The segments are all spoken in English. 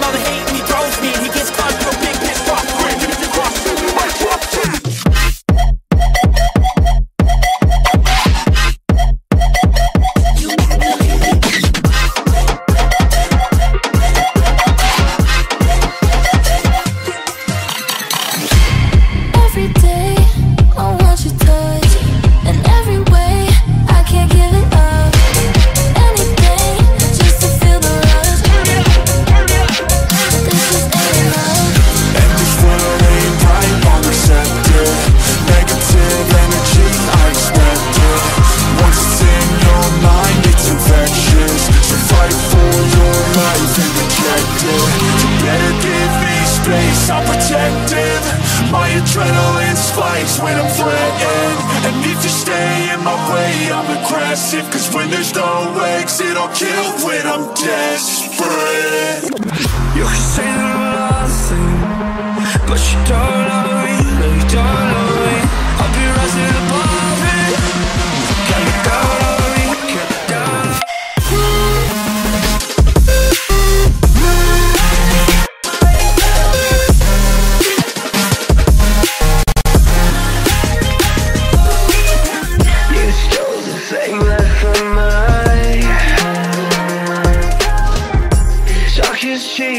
by the Adrenaline spikes when I'm threatened. And if you stay in my way, I'm aggressive. Cause when there's no exit, I'll kill when I'm desperate.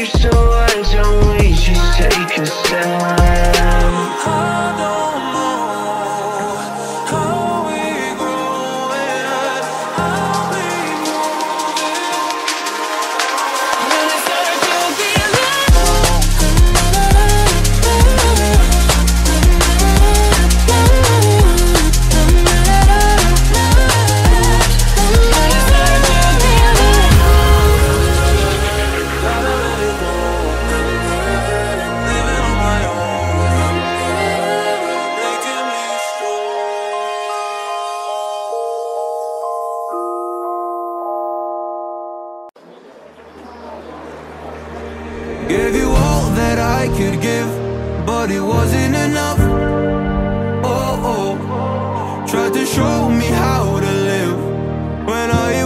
so why don't we just take a step? you all that I could give, but it wasn't enough. Oh, oh. Tried to show me how to live when I